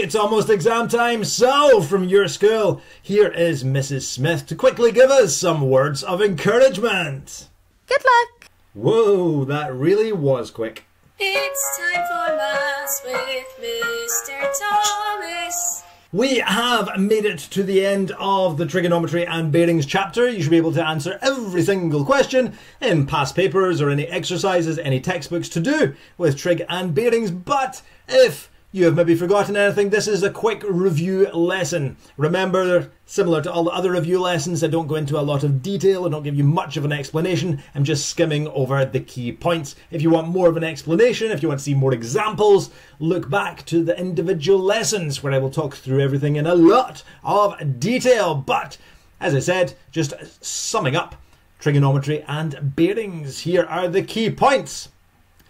it's almost exam time. So, from your school, here is Mrs. Smith to quickly give us some words of encouragement. Good luck. Whoa, that really was quick. It's time for Maths with Mr. Thomas. We have made it to the end of the trigonometry and bearings chapter. You should be able to answer every single question in past papers or any exercises, any textbooks to do with trig and bearings. But if you have maybe forgotten anything, this is a quick review lesson. Remember, similar to all the other review lessons, I don't go into a lot of detail, I don't give you much of an explanation, I'm just skimming over the key points. If you want more of an explanation, if you want to see more examples, look back to the individual lessons where I will talk through everything in a lot of detail. But, as I said, just summing up trigonometry and bearings, here are the key points.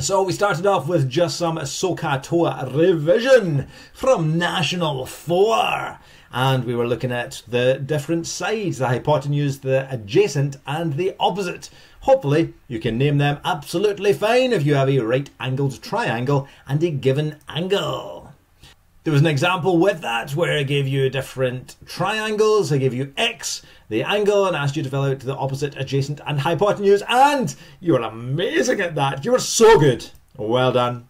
So we started off with just some SOHCAHTOA revision from National 4. And we were looking at the different sides, the hypotenuse, the adjacent and the opposite. Hopefully you can name them absolutely fine if you have a right angled triangle and a given angle. There was an example with that where I gave you different triangles. I gave you X, the angle, and asked you to fill out the opposite, adjacent, and hypotenuse. And you were amazing at that. You were so good. Well done.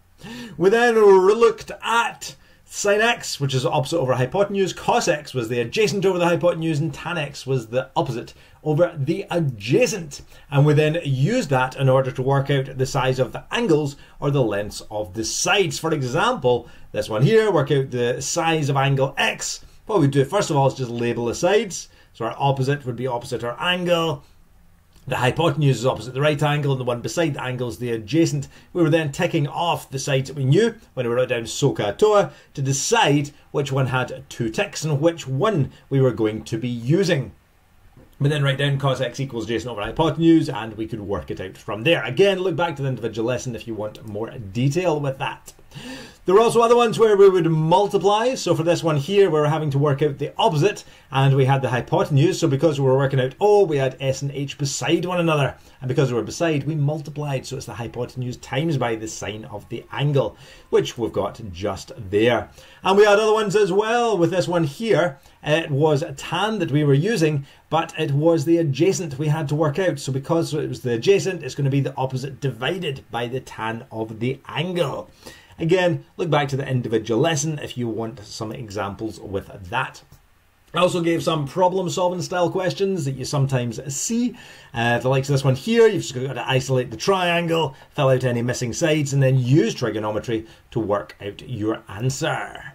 We then looked at Sine x, which is opposite over hypotenuse, cos x was the adjacent over the hypotenuse, and tan x was the opposite over the adjacent. And we then use that in order to work out the size of the angles or the lengths of the sides. For example, this one here, work out the size of angle x. What we do first of all is just label the sides. So our opposite would be opposite our angle. The hypotenuse is opposite the right angle, and the one beside the angle is the adjacent. We were then ticking off the sides that we knew when we wrote down SOHCAHTOA to decide which one had two ticks and which one we were going to be using. We then write down cos x equals adjacent over hypotenuse, and we could work it out from there. Again, look back to the individual lesson if you want more detail with that. There were also other ones where we would multiply. So for this one here, we were having to work out the opposite, and we had the hypotenuse. So because we were working out O, we had S and H beside one another. And because we were beside, we multiplied. So it's the hypotenuse times by the sine of the angle, which we've got just there. And we had other ones as well. With this one here, it was a tan that we were using, but it was the adjacent we had to work out. So because it was the adjacent, it's going to be the opposite divided by the tan of the angle. Again, look back to the individual lesson if you want some examples with that. I also gave some problem solving style questions that you sometimes see. Uh, the likes of this one here, you've just got to isolate the triangle, fill out any missing sides, and then use trigonometry to work out your answer.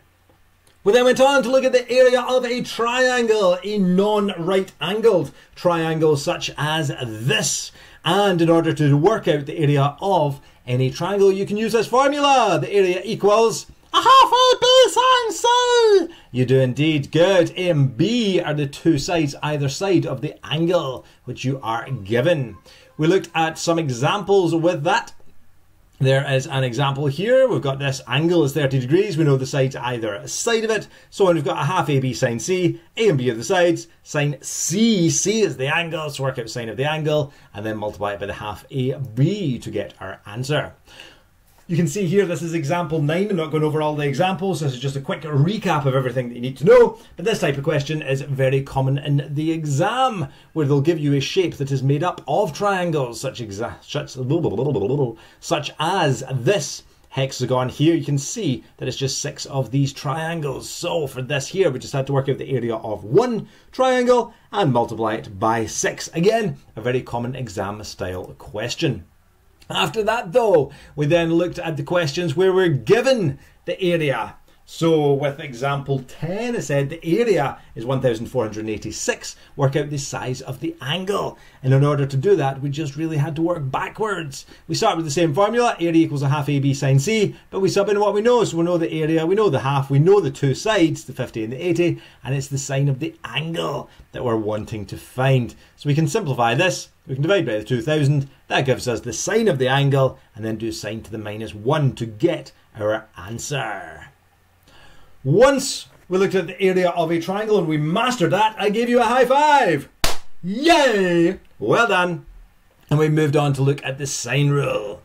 We then went on to look at the area of a triangle, a non-right angled triangle such as this. And in order to work out the area of any triangle, you can use this formula. The area equals a half AB sine C. You do indeed good. A and B are the two sides either side of the angle which you are given. We looked at some examples with that. There is an example here. We've got this angle is 30 degrees. We know the sides either side of it. So when we've got a half AB sine C, A and B are the sides, sine C, C is the angle, so work out sine of the angle, and then multiply it by the half AB to get our answer. You can see here this is example 9. I'm not going over all the examples. This is just a quick recap of everything that you need to know. But this type of question is very common in the exam, where they'll give you a shape that is made up of triangles, such, such, such as this hexagon here. You can see that it's just six of these triangles. So for this here, we just had to work out the area of one triangle and multiply it by six. Again, a very common exam style question. After that, though, we then looked at the questions where we're given the area. So, with example 10, it said the area is 1486. Work out the size of the angle. And in order to do that, we just really had to work backwards. We start with the same formula area equals a half AB sine C, but we sub in what we know. So, we know the area, we know the half, we know the two sides, the 50 and the 80, and it's the sine of the angle that we're wanting to find. So, we can simplify this. We can divide by the 2000. That gives us the sine of the angle, and then do sine to the minus 1 to get our answer. Once we looked at the area of a triangle and we mastered that, I gave you a high five. Yay! Well done. And we moved on to look at the sine rule.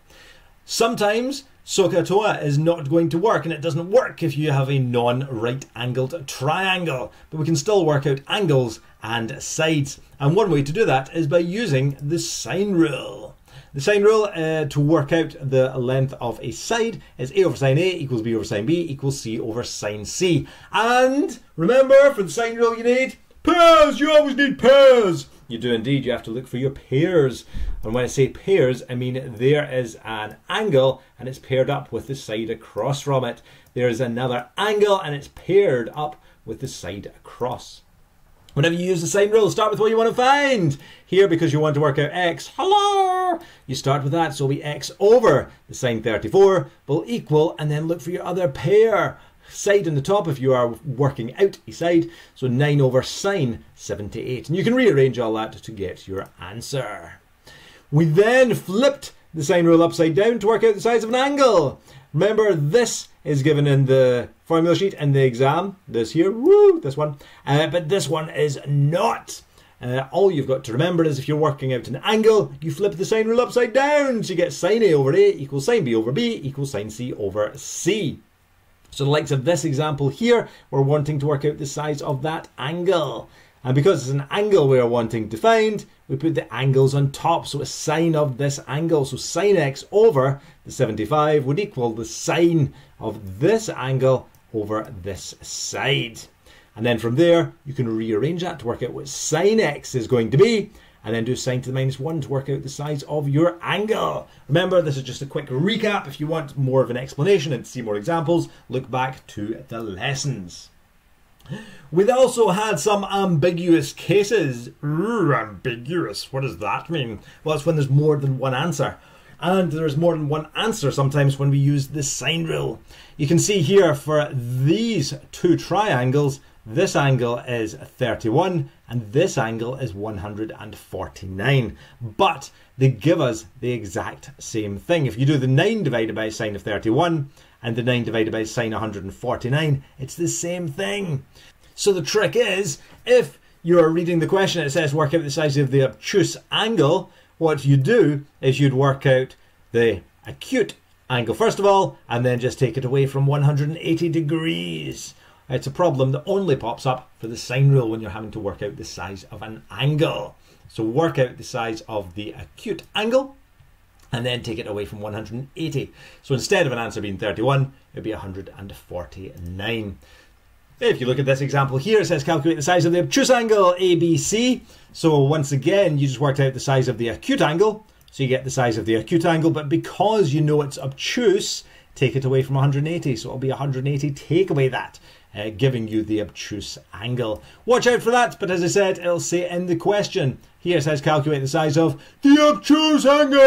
Sometimes SOHCAHTOA is not going to work, and it doesn't work if you have a non right angled triangle. But we can still work out angles and sides. And one way to do that is by using the sine rule. The sine rule uh, to work out the length of a side is a over sine A equals b over sine B equals c over sine C. And remember, for the sine rule you need pairs. You always need pairs. You do indeed. You have to look for your pairs. And when I say pairs, I mean there is an angle and it's paired up with the side across from it. There is another angle and it's paired up with the side across. Whenever you use the sine rule, start with what you want to find. Here, because you want to work out x, hello, you start with that. So it'll be x over the sine 34 will equal, and then look for your other pair side in the top if you are working out a side. So 9 over sine 78. And you can rearrange all that to get your answer. We then flipped the sine rule upside down to work out the size of an angle. Remember, this is given in the formula sheet in the exam. This here, woo, this one. Uh, but this one is not. Uh, all you've got to remember is if you're working out an angle, you flip the sine rule upside down. So you get sine A over A equals sine B over B equals sine C over C. So the likes of this example here, we're wanting to work out the size of that angle. And because it's an angle we are wanting to find, we put the angles on top. So a sine of this angle, so sine x over the 75 would equal the sine of this angle over this side. And then from there, you can rearrange that to work out what sine x is going to be, and then do sine to the minus 1 to work out the size of your angle. Remember, this is just a quick recap. If you want more of an explanation and see more examples, look back to the lessons. We've also had some ambiguous cases. Ooh, ambiguous. What does that mean? Well, it's when there's more than one answer. And there's more than one answer sometimes when we use the sine rule. You can see here for these two triangles, this angle is 31 and this angle is 149. But they give us the exact same thing. If you do the 9 divided by sine of 31 and the 9 divided by sine 149, it's the same thing. So the trick is, if you're reading the question, it says work out the size of the obtuse angle, what you do is you'd work out the acute angle first of all, and then just take it away from 180 degrees. It's a problem that only pops up for the sine rule when you're having to work out the size of an angle. So work out the size of the acute angle and then take it away from 180. So instead of an answer being 31, it'd be 149. If you look at this example here, it says calculate the size of the obtuse angle ABC. So once again, you just worked out the size of the acute angle. So you get the size of the acute angle, but because you know it's obtuse, take it away from 180. So it'll be 180, take away that, uh, giving you the obtuse angle. Watch out for that, but as I said, it'll say in the question. Here it says calculate the size of the obtuse angle.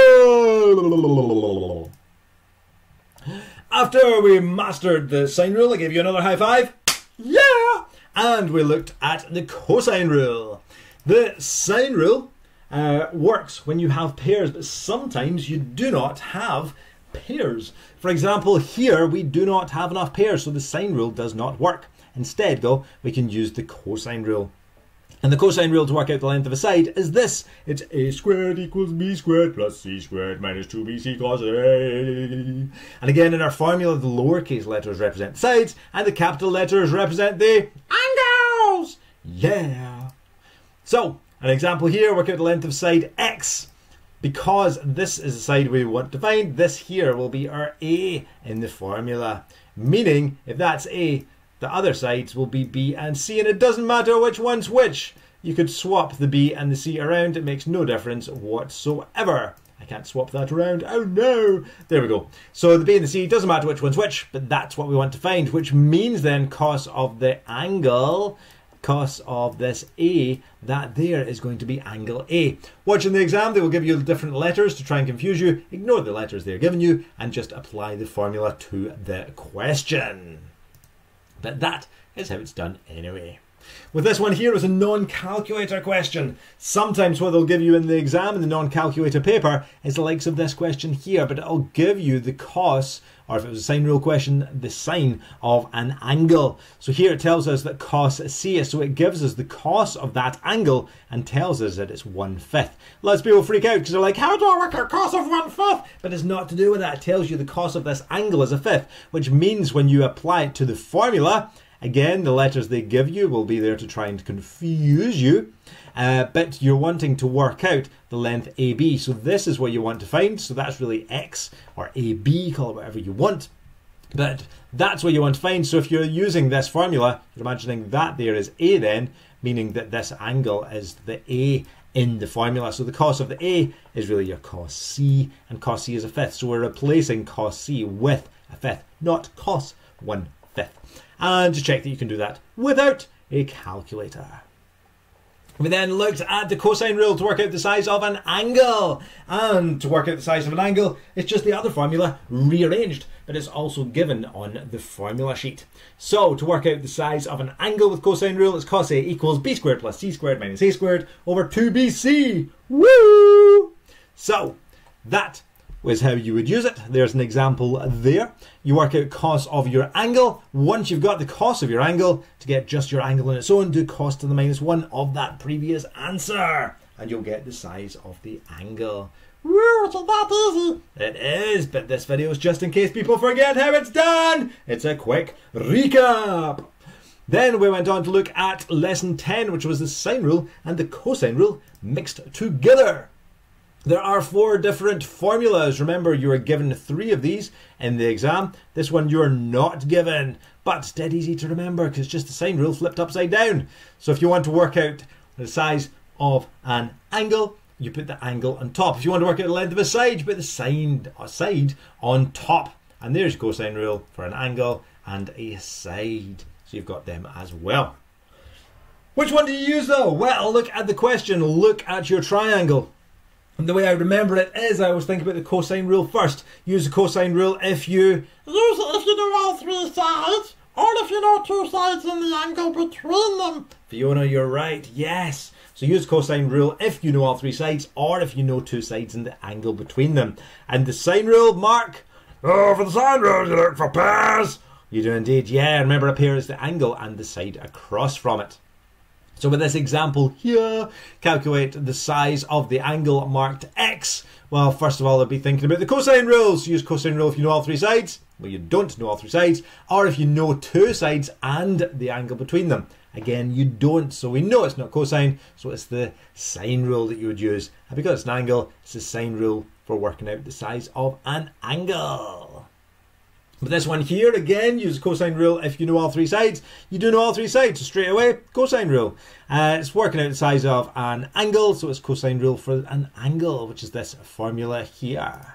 After we mastered the sine rule, I gave you another high five. Yeah! And we looked at the cosine rule. The sine rule uh, works when you have pairs, but sometimes you do not have pairs. For example, here we do not have enough pairs, so the sine rule does not work. Instead, though, we can use the cosine rule. And the cosine rule to work out the length of a side is this. It's a squared equals b squared plus c squared minus 2bc cos a. And again, in our formula, the lowercase letters represent sides and the capital letters represent the angles. Yeah. So, an example here, work out the length of side x. Because this is the side we want to find, this here will be our a in the formula. Meaning, if that's a, the other sides will be B and C, and it doesn't matter which one's which. You could swap the B and the C around, it makes no difference whatsoever. I can't swap that around. Oh no! There we go. So the B and the C doesn't matter which one's which, but that's what we want to find, which means then cos of the angle, cos of this A, that there is going to be angle A. Watching the exam, they will give you different letters to try and confuse you. Ignore the letters they're giving you and just apply the formula to the question. But that is how it's done anyway. With this one here is a non-calculator question. Sometimes what they'll give you in the exam in the non-calculator paper is the likes of this question here, but it'll give you the cos, or if it was a sine rule question, the sine of an angle. So here it tells us that cos C, is so it gives us the cos of that angle and tells us that it's one fifth. Lots of people freak out because they're like, how do I work out cos of one fifth? But it's not to do with that. It tells you the cos of this angle is a fifth, which means when you apply it to the formula, Again, the letters they give you will be there to try and confuse you, uh, but you're wanting to work out the length AB. So this is what you want to find. So that's really X or AB, call it whatever you want. But that's what you want to find. So if you're using this formula, you're imagining that there is A then, meaning that this angle is the A in the formula. So the cos of the A is really your cos C, and cos C is a fifth. So we're replacing cos C with a fifth, not cos one fifth and to check that you can do that without a calculator. We then looked at the cosine rule to work out the size of an angle. And to work out the size of an angle, it's just the other formula rearranged, but it's also given on the formula sheet. So to work out the size of an angle with cosine rule, it's cos A equals b squared plus c squared minus a squared over 2bc. Woo! So that was how you would use it. There's an example there. You work out cos of your angle. Once you've got the cos of your angle, to get just your angle on its own, do cos to the minus 1 of that previous answer. And you'll get the size of the angle. Woo, it's that easy. It is, but this video is just in case people forget how it's done. It's a quick recap. Then we went on to look at lesson 10, which was the sine rule and the cosine rule mixed together. There are four different formulas. Remember, you are given three of these in the exam. This one you're not given, but it's dead easy to remember because it's just the sine rule flipped upside down. So if you want to work out the size of an angle, you put the angle on top. If you want to work out the length of a side, you put the side, side on top. And there's cosine rule for an angle and a side. So you've got them as well. Which one do you use though? Well, look at the question. Look at your triangle. And the way I remember it is I always think about the cosine rule first. Use the cosine rule if you use it if you know all three sides, or if you know two sides and the angle between them. Fiona, you're right. Yes. So use cosine rule if you know all three sides, or if you know two sides and the angle between them. And the sine rule, Mark. Oh, for the sine rule, you look for pairs. You do indeed. Yeah, remember a pair is the angle and the side across from it. So with this example here, calculate the size of the angle marked x. Well, first of all, I'd be thinking about the cosine rule. Use cosine rule if you know all three sides. Well, you don't know all three sides. Or if you know two sides and the angle between them. Again, you don't, so we know it's not cosine, so it's the sine rule that you would use. And because it's an angle, it's the sine rule for working out the size of an angle. But this one here, again, use cosine rule if you know all three sides. You do know all three sides, so straight away, cosine rule. Uh, it's working out the size of an angle, so it's cosine rule for an angle, which is this formula here.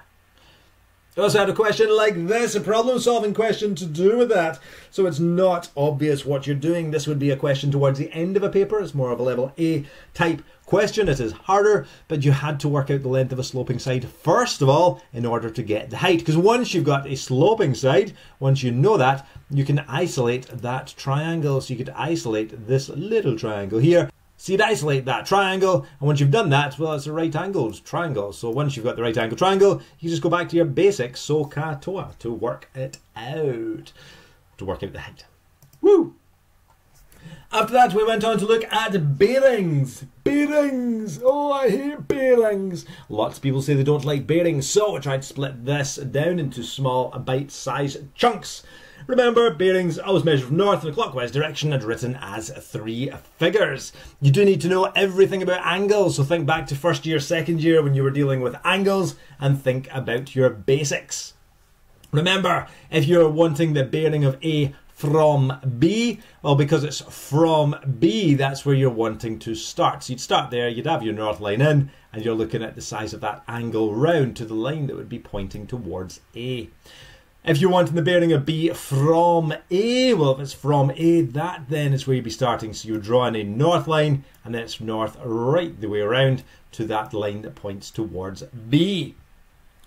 Also had a question like this, a problem solving question to do with that. So it's not obvious what you're doing. This would be a question towards the end of a paper. It's more of a level A type question. It is harder, but you had to work out the length of a sloping side first of all in order to get the height. Because once you've got a sloping side, once you know that, you can isolate that triangle. So you could isolate this little triangle here. So you'd isolate that triangle, and once you've done that, well, it's a right angled triangle. So once you've got the right angle triangle, you just go back to your basic SOHCAHTOA to work it out, to work it out the height. Woo! After that, we went on to look at bearings. Bearings! Oh, I hate bearings! Lots of people say they don't like bearings, so I tried to split this down into small, bite sized chunks. Remember, bearings always measure from north in a clockwise direction and written as three figures. You do need to know everything about angles, so think back to first year, second year when you were dealing with angles and think about your basics. Remember, if you're wanting the bearing of A from B? Well, because it's from B, that's where you're wanting to start. So you'd start there, you'd have your north line in, and you're looking at the size of that angle round to the line that would be pointing towards A. If you're wanting the bearing of B from A, well, if it's from A, that then is where you'd be starting. So you're drawing a north line, and then it's north right the way around to that line that points towards B.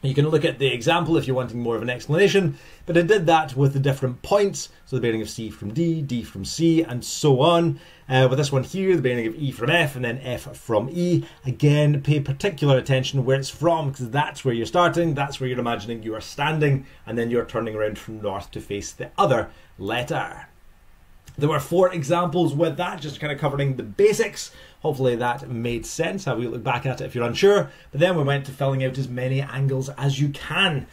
You can look at the example if you're wanting more of an explanation, but I did that with the different points. So the bearing of C from D, D from C, and so on. Uh, with this one here, the bearing of E from F, and then F from E. Again, pay particular attention where it's from, because that's where you're starting, that's where you're imagining you are standing, and then you're turning around from north to face the other letter. There were four examples with that, just kind of covering the basics. Hopefully that made sense. Have a look back at it if you're unsure. But then we went to filling out as many angles as you can.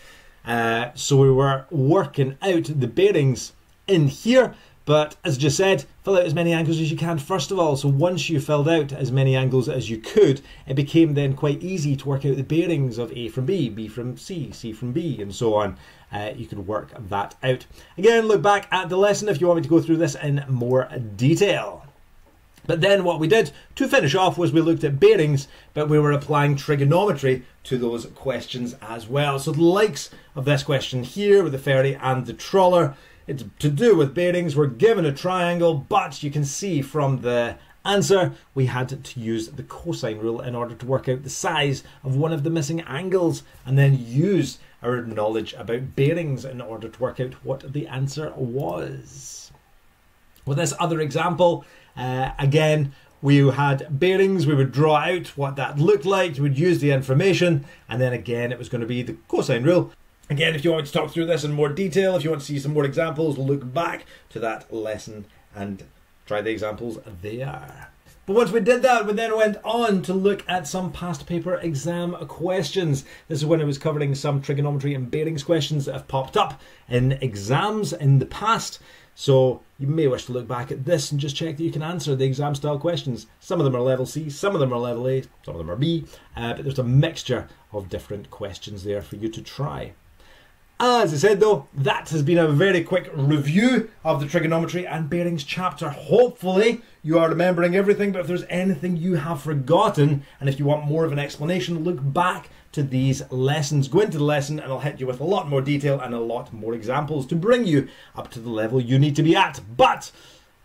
Uh, so we were working out the bearings in here. But as I just said, fill out as many angles as you can first of all. So once you filled out as many angles as you could, it became then quite easy to work out the bearings of A from B, B from C, C from B, and so on. Uh, you could work that out. Again, look back at the lesson if you want me to go through this in more detail. But then what we did to finish off was we looked at bearings, but we were applying trigonometry to those questions as well. So the likes of this question here with the ferry and the trawler, it's to do with bearings. We're given a triangle, but you can see from the answer we had to use the cosine rule in order to work out the size of one of the missing angles and then use our knowledge about bearings in order to work out what the answer was. With this other example, uh, again, we had bearings, we would draw out what that looked like, we would use the information, and then again, it was going to be the cosine rule. Again, if you want to talk through this in more detail, if you want to see some more examples, look back to that lesson and try the examples there. But once we did that, we then went on to look at some past paper exam questions. This is when I was covering some trigonometry and bearings questions that have popped up in exams in the past. So you may wish to look back at this and just check that you can answer the exam style questions. Some of them are level C, some of them are level A, some of them are B, uh, but there's a mixture of different questions there for you to try. As I said though, that has been a very quick review of the trigonometry and bearings chapter. Hopefully you are remembering everything, but if there's anything you have forgotten, and if you want more of an explanation, look back to these lessons. Go into the lesson and I'll hit you with a lot more detail and a lot more examples to bring you up to the level you need to be at. But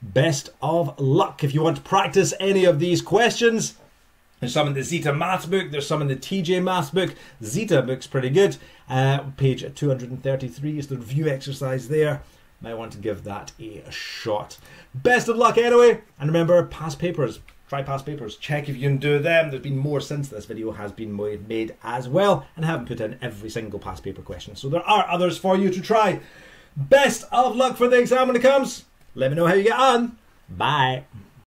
best of luck if you want to practice any of these questions. There's some in the Zeta Maths book, there's some in the TeeJay Maths book. Zeta book's pretty good. Uh, page 233 is the review exercise there. Might want to give that a shot. Best of luck anyway, and remember, past papers. Try past papers. Check if you can do them. There's been more since this video has been made as well, and I haven't put in every single past paper question, so there are others for you to try. Best of luck for the exam when it comes. Let me know how you get on. Bye.